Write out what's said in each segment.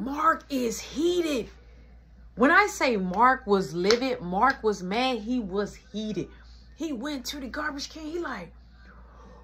Mark is heated. When I say Mark was livid, Mark was mad, he was heated. He went to the garbage can. He like,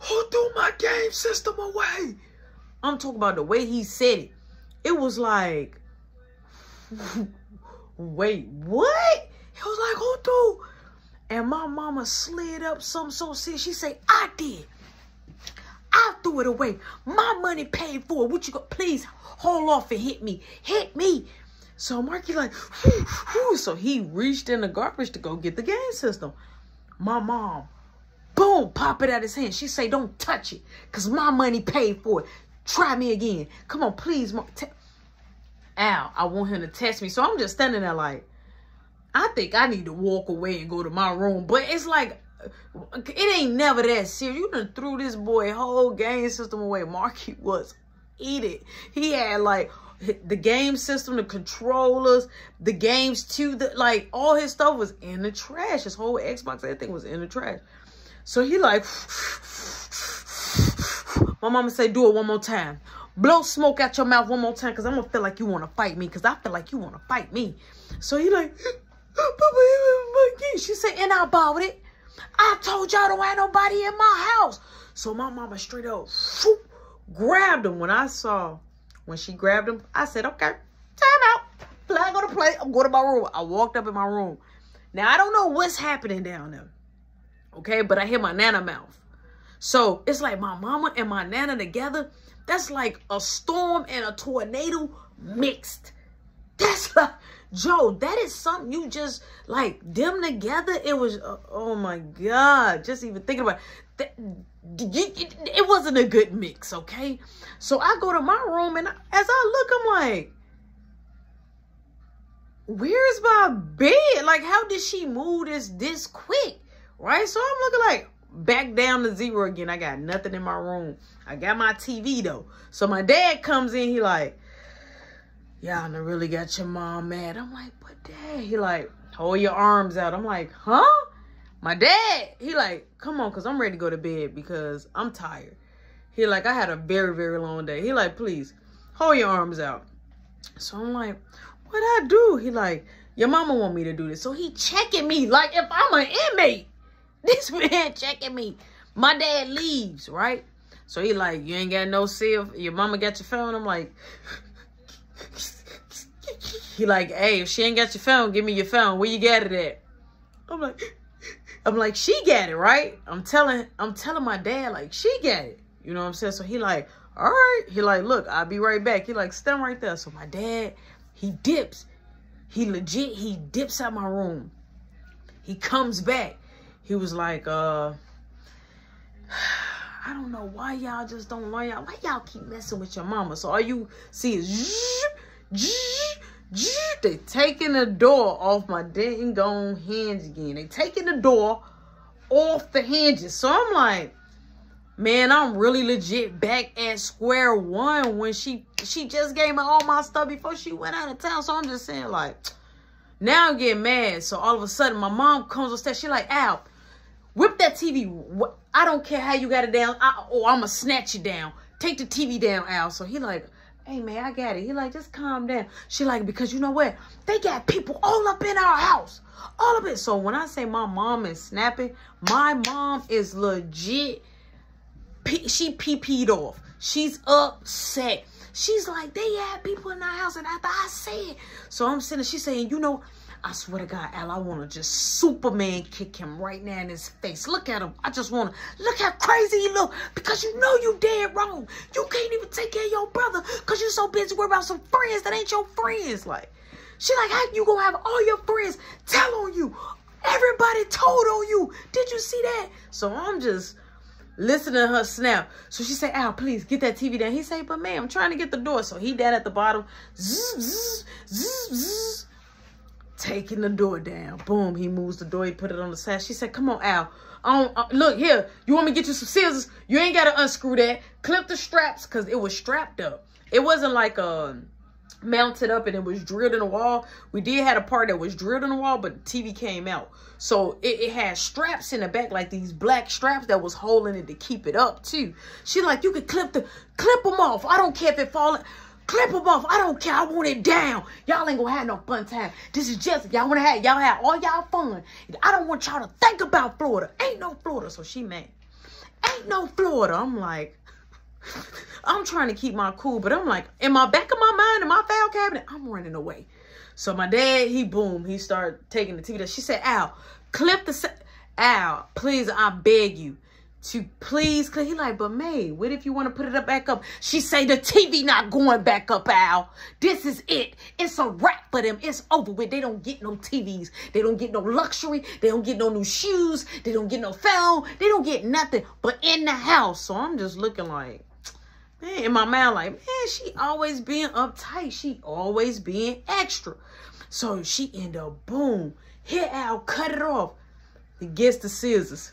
who threw my game system away? I'm talking about the way he said it. It was like, wait, what? He was like, who threw? And my mama slid up something so serious. She say, I did. I threw it away. My money paid for it. What you got? Please hold off and hit me. Hit me. So Marky like, whew, whew. so he reached in the garbage to go get the game system. My mom, boom, pop it out his hand. She say, don't touch it, cause my money paid for it. Try me again. Come on, please, Mark. Al, I want him to test me. So I'm just standing there like, I think I need to walk away and go to my room. But it's like, it ain't never that serious. You done threw this boy whole game system away. Marky was eat it. He had like the game system, the controllers, the games too. The, like all his stuff was in the trash. His whole Xbox, everything was in the trash. So he like, my mama say, do it one more time. Blow smoke out your mouth one more time because I'm going to feel like you want to fight me because I feel like you want to fight me. So he like, she said, and I bought it. I told y'all don't have nobody in my house. So my mama straight up whoop, grabbed him. When I saw, when she grabbed him, I said, okay, time out. I go to play. I'm going to my room. I walked up in my room. Now, I don't know what's happening down there. Okay, but I hear my nana mouth. So it's like my mama and my nana together. That's like a storm and a tornado mixed. That's like, Joe, that is something you just like them together. It was, uh, oh my God, just even thinking about that. It wasn't a good mix, okay? So I go to my room and as I look, I'm like, where's my bed? Like, how did she move this this quick? Right? So I'm looking like back down to zero again. I got nothing in my room. I got my TV though. So my dad comes in, he like, y'all done really got your mom mad. I'm like, but dad, he like, hold your arms out. I'm like, huh? My dad, he like, come on, cause I'm ready to go to bed because I'm tired. He like, I had a very, very long day. He like, please, hold your arms out. So I'm like, what I do? He like, your mama want me to do this. So he checking me like if I'm an inmate. This man checking me. My dad leaves, right? So he like, you ain't got no seal. Your mama got your phone. I'm like, he like, hey, if she ain't got your phone, give me your phone. Where you got it at? I'm like, I'm like, she got it, right? I'm telling, I'm telling my dad, like, she got it. You know what I'm saying? So he like, all right. He like, look, I'll be right back. He like, stand right there. So my dad, he dips. He legit, he dips out my room. He comes back. He was like, uh, I don't know why y'all just don't learn. Why y'all keep messing with your mama? So all you see is they taking the door off my dang gone hinge again. They taking the door off the hinges. So I'm like, man, I'm really legit back at square one when she she just gave me all my stuff before she went out of town. So I'm just saying like, now I'm getting mad. So all of a sudden my mom comes upstairs. She like, Al, whip that TV. I don't care how you got it down. I, oh, I'm going to snatch it down. Take the TV down, Al. So he like, hey, man, I got it. He like, just calm down. She like, because you know what? They got people all up in our house. All of it. So when I say my mom is snapping, my mom is legit. She pee-peed off. She's upset. She's like, they had people in our house. And after I said, so I'm sitting, she's saying, you know, I swear to God, Al, I want to just Superman kick him right now in his face. Look at him. I just want to, look how crazy he look. Because you know you dead wrong. You can't even take care of your brother because you so busy worried about some friends that ain't your friends. Like, she like, how you going to have all your friends tell on you? Everybody told on you. Did you see that? So I'm just listening to her snap. So she said, Al, please get that TV down. He said, but man, I'm trying to get the door. So he down at the bottom. Zzz, zzz, zzz, zzz taking the door down. Boom, he moves the door. He put it on the side. She said, come on, Al. Um, uh, look, here, you want me to get you some scissors? You ain't got to unscrew that. Clip the straps because it was strapped up. It wasn't like uh, mounted up and it was drilled in the wall. We did have a part that was drilled in the wall, but the TV came out. So it, it had straps in the back, like these black straps that was holding it to keep it up too. She like, you could clip the, clip them off. I don't care if it falling Clip them off. I don't care. I want it down. Y'all ain't gonna have no fun time. This is just y'all wanna have y'all have all y'all fun. I don't want y'all to think about Florida. Ain't no Florida. So she mad. Ain't no Florida. I'm like, I'm trying to keep my cool, but I'm like, in my back of my mind, in my file cabinet, I'm running away. So my dad, he boom, he started taking the TV. She said, Al, clip the Al, please, I beg you to please, cause he like, but May, what if you want to put it up back up? She say the TV not going back up, Al. This is it. It's a wrap for them. It's over with. They don't get no TVs. They don't get no luxury. They don't get no new shoes. They don't get no phone. They don't get nothing but in the house. So I'm just looking like, man, in my mind, like, man, she always being uptight. She always being extra. So she end up, boom, hit Al, cut it off. He gets the scissors.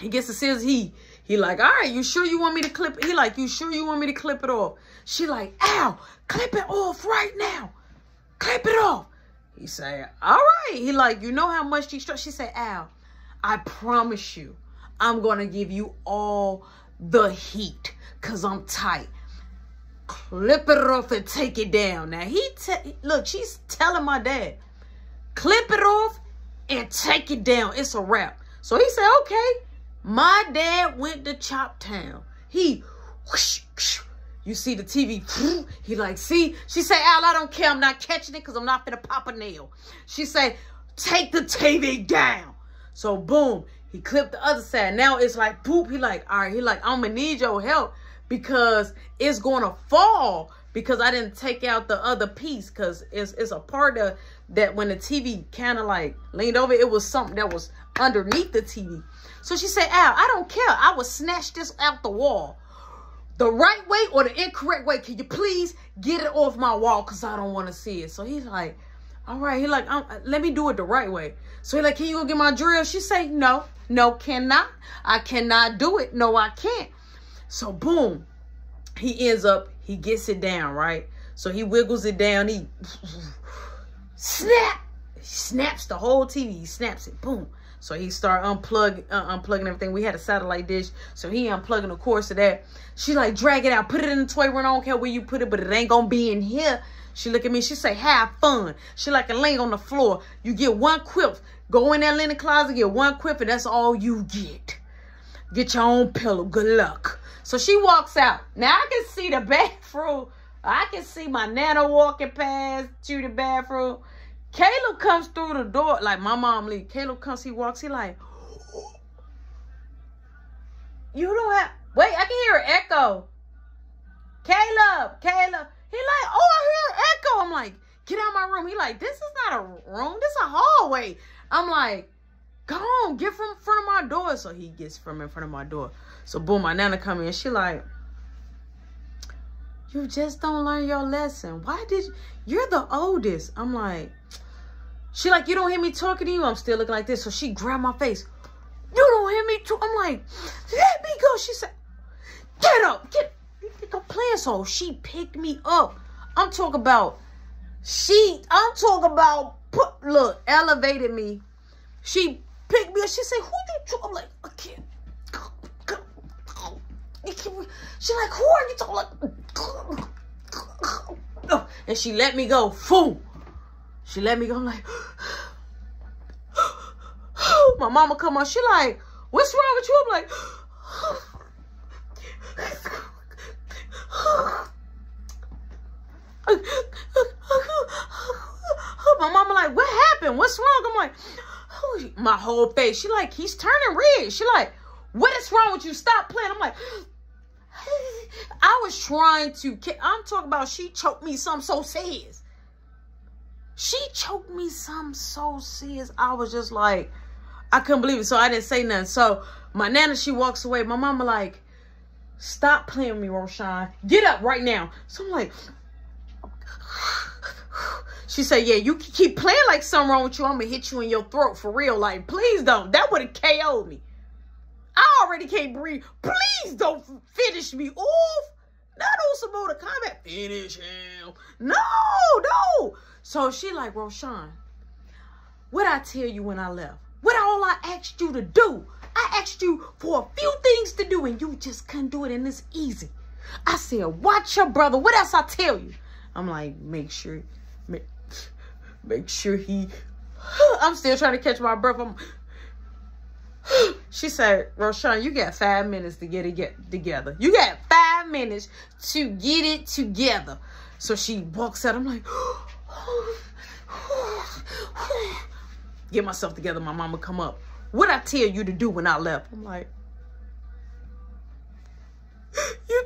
He gets the scissors. He he like, all right, you sure you want me to clip it? He like, you sure you want me to clip it off? She like, Al, clip it off right now. Clip it off. He say, all right. He like, you know how much she stressed? She said, Al, I promise you, I'm going to give you all the heat because I'm tight. Clip it off and take it down. Now, he, look, she's telling my dad, clip it off and take it down. It's a wrap. So he said, okay. My dad went to Chop Town. He, whoosh, whoosh, you see the TV, he like, see? She say, Al, I don't care. I'm not catching it because I'm not to pop a nail. She say, take the TV down. So boom, he clipped the other side. Now it's like, boop. He like, all right. He like, I'm to need your help because it's going to fall because I didn't take out the other piece because it's, it's a part of that when the TV kind of like leaned over, it was something that was underneath the TV. So she said, Al, I don't care. I will snatch this out the wall. The right way or the incorrect way. Can you please get it off my wall? Because I don't want to see it. So he's like, all right. He like, um, let me do it the right way. So he like, can you go get my drill? She say, no, no, cannot. I cannot do it. No, I can't. So boom, he ends up, he gets it down, right? So he wiggles it down. He snap, snaps the whole TV. He snaps it, boom. So he start unplug, uh, unplugging everything. We had a satellite dish, so he unplugging the course of that. She like, drag it out, put it in the toy room. I don't care where you put it, but it ain't gonna be in here. She look at me, she say, have fun. She like a laying on the floor. You get one quilt. Go in that linen closet, get one quilt, and that's all you get. Get your own pillow. Good luck. So she walks out. Now I can see the bathroom. I can see my nana walking past to the bathroom. Caleb comes through the door, like my mom leave. Caleb comes, he walks, he like, you don't have, wait, I can hear an echo. Caleb, Caleb. He like, oh, I hear an echo. I'm like, get out my room. He like, this is not a room, this is a hallway. I'm like, go on, get from front of my door. So he gets from in front of my door. So boom, my nana come in. She like, you just don't learn your lesson. Why did you, you're the oldest. I'm like, she like, you don't hear me talking to you? I'm still looking like this. So she grabbed my face. You don't hear me? I'm like, let me go. She said, get up. Get, get go playing. So she picked me up. I'm talking about, she, I'm talking about, put, look, elevated me. She picked me up. She said, who you? I'm like, I can't. She like, who are you talking? Like, and she let me go. Fool. She let me go. I'm like, my mama come on. She like, what's wrong with you? I'm like, my mama like, what happened? What's wrong? I'm like, my whole face. She like, he's turning red. She like, what is wrong with you? Stop playing. I'm like, I was trying to, I'm talking about she choked me some so serious. She choked me some so serious. I was just like, I couldn't believe it. So I didn't say nothing. So my nana, she walks away. My mama like, stop playing with me, Roshan. Get up right now. So I'm like, she said, yeah, you keep playing like something wrong with you. I'm going to hit you in your throat for real. Like, please don't. That would have KO'd me. I already can't breathe. Please don't finish me off. Not on some Mortal Kombat. Finish him. No, no. So she like, Roshan, what I tell you when I left? What all I asked you to do? I asked you for a few things to do and you just couldn't do it and it's easy. I said, watch your brother. What else I tell you? I'm like, make sure, make, make sure he. I'm still trying to catch my breath. I'm, she said, Roshan, you got five minutes to get it get together. You got five minutes to get it together. So she walks out. I'm like, get myself together. My mama come up. What I tell you to do when I left? I'm like, you.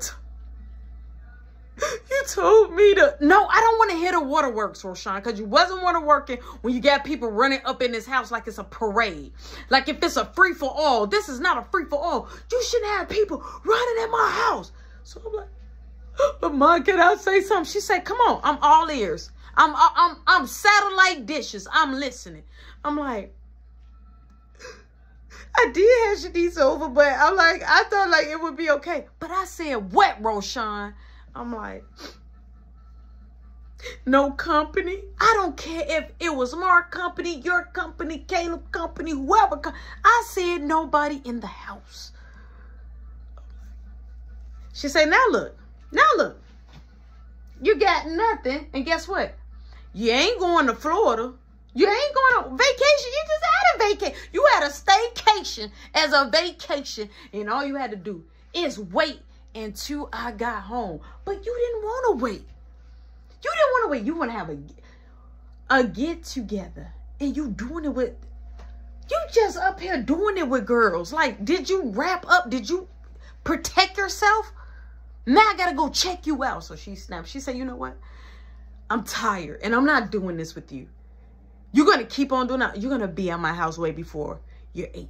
Told me to. No, I don't want to hear the waterworks, Roshan, because you wasn't want to working when you got people running up in this house like it's a parade. Like if it's a free for all. This is not a free for all. You shouldn't have people running in my house. So I'm like, but mom, can I say something? She said, come on, I'm all ears. I'm I'm I'm satellite dishes. I'm listening. I'm like, I did have Shanice over, but I'm like, I thought like it would be okay. But I said, what, Roshan? I'm like, no company. I don't care if it was Mark company, your company, Caleb company, whoever. Co I said nobody in the house. She said, now look, now look, you got nothing. And guess what? You ain't going to Florida. You ain't going on vacation. You just had a vacation. You had a staycation as a vacation. And all you had to do is wait until I got home. But you didn't want to wait. You didn't want to wait. You want to have a, a get together. And you doing it with, you just up here doing it with girls. Like, did you wrap up? Did you protect yourself? Now I got to go check you out. So she snapped. She said, you know what? I'm tired and I'm not doing this with you. You're going to keep on doing that. You're going to be at my house way before you're 18.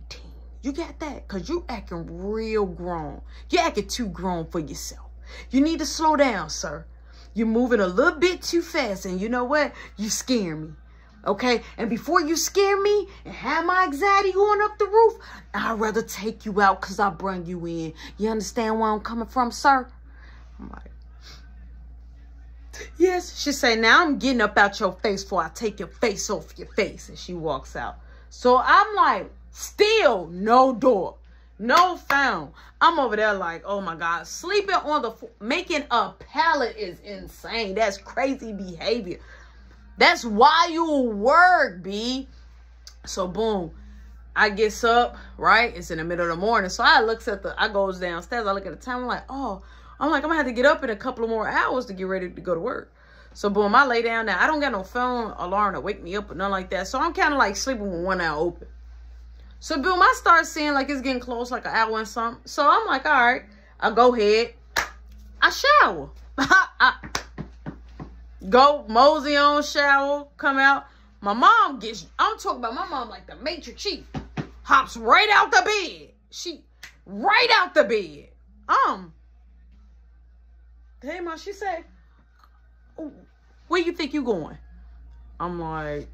You got that? Because you acting real grown. You're acting too grown for yourself. You need to slow down, sir. You're moving a little bit too fast. And you know what? You scare me. Okay? And before you scare me and have my anxiety going up the roof, I'd rather take you out because I bring you in. You understand where I'm coming from, sir? I'm like, yes. She say, now I'm getting up out your face before I take your face off your face. And she walks out. So I'm like, Still no door. No found. I'm over there like, oh my God. Sleeping on the, making a pallet is insane. That's crazy behavior. That's why you work, B. So boom. I gets up, right? It's in the middle of the morning. So I looks at the, I goes downstairs. I look at the time. I'm like, oh, I'm like, I'm gonna have to get up in a couple of more hours to get ready to go to work. So boom, I lay down now. I don't got no phone alarm to wake me up or nothing like that. So I'm kind of like sleeping with one eye open. So boom, I start seeing like it's getting close, like an hour and something. So I'm like, all right, I'll go ahead. I shower. I go mosey on, shower, come out. My mom gets, I'm talking about my mom like the matrix chief. Hops right out the bed. She, right out the bed. Um, hey, mom, she said, where you think you going? I'm like,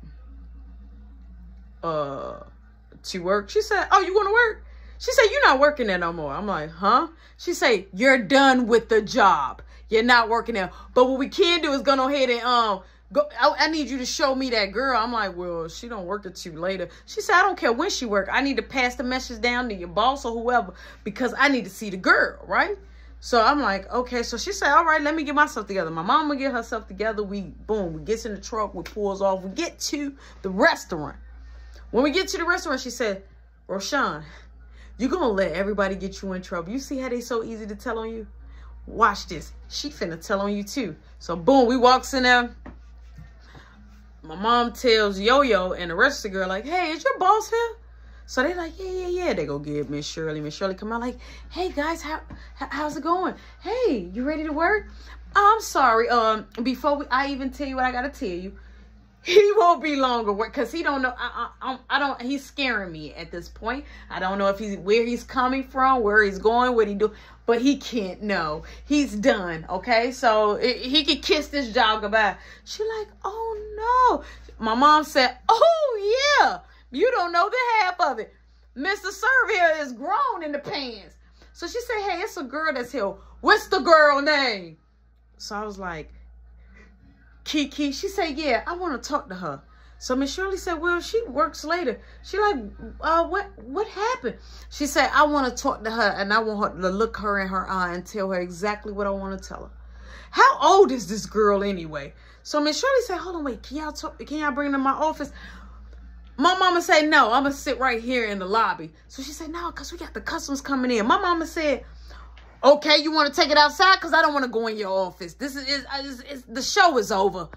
uh, to work. She said, oh, you want to work? She said, you're not working there no more. I'm like, huh? She said, you're done with the job. You're not working there. But what we can do is go ahead and, um, go. I, I need you to show me that girl. I'm like, well, she don't work at you later. She said, I don't care when she work. I need to pass the message down to your boss or whoever because I need to see the girl, right? So I'm like, okay. So she said, all right, let me get myself together. My will get herself together. We, boom, we gets in the truck. We pulls off. We get to the restaurant. When we get to the restaurant, she said, Roshan, you're going to let everybody get you in trouble. You see how they so easy to tell on you? Watch this. She finna tell on you too. So boom, we walks in there. My mom tells Yo-Yo and the rest of the girl like, hey, is your boss here? So they like, yeah, yeah, yeah. They go get Miss Shirley. Miss Shirley come out like, hey guys, how, how's it going? Hey, you ready to work? I'm sorry. Um, before we, I even tell you what I gotta tell you, he won't be longer because he don't know I, I, I don't he's scaring me at this point. I don't know if he's where he's coming from where he's going what he do but he can't know. He's done okay? So it, he could kiss this job goodbye. She like oh no. My mom said oh yeah you don't know the half of it. Mr servier is grown in the pants. So she said hey it's a girl that's here. What's the girl name? So i was like Kiki, she said, yeah, I want to talk to her. So Miss Shirley said, well, she works later. She like, uh, what what happened? She said, I want to talk to her and I want her to look her in her eye and tell her exactly what I want to tell her. How old is this girl anyway? So Miss Shirley said, hold on, wait, can y'all talk, can y'all bring her to my office? My mama said, no, I'm going to sit right here in the lobby. So she said, no, because we got the customers coming in. My mama said, okay, you want to take it outside? Because I don't want to go in your office. This is, is, is, is the show is over.